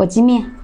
火鸡面。